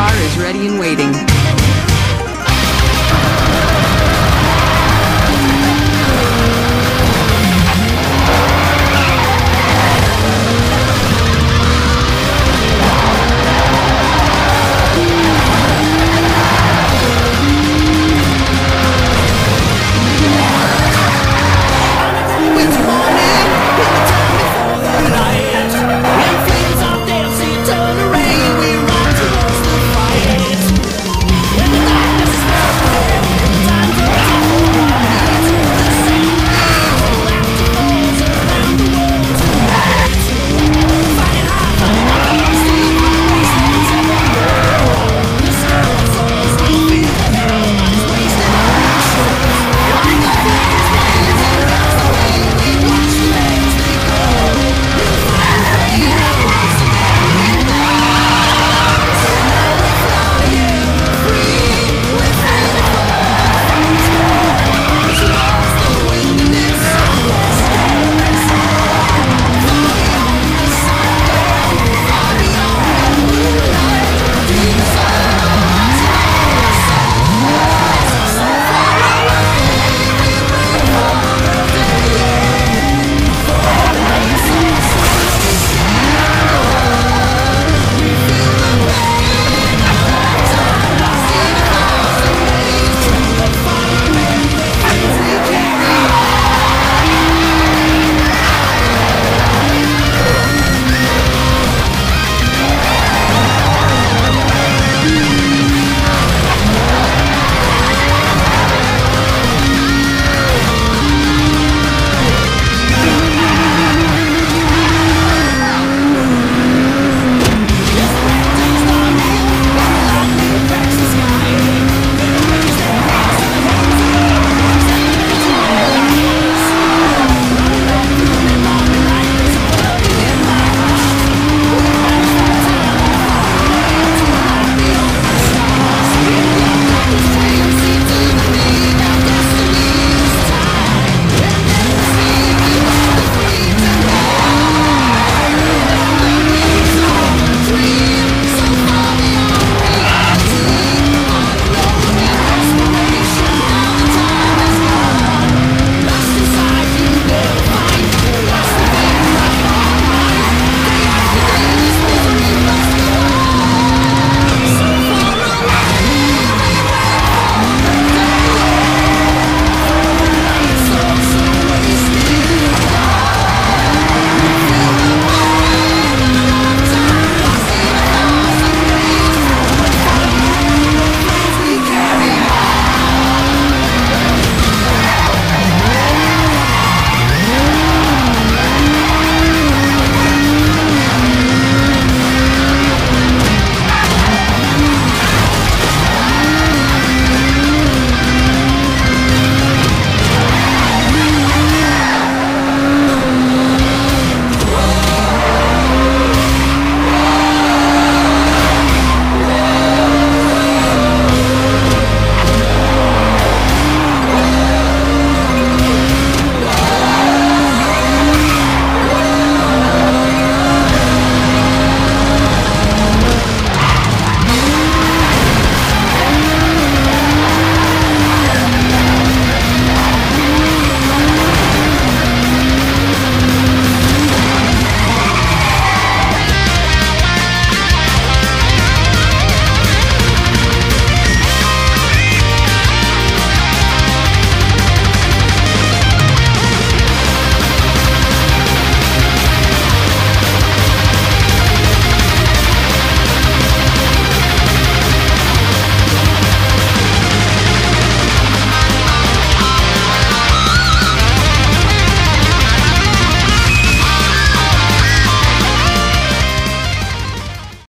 car is ready and waiting.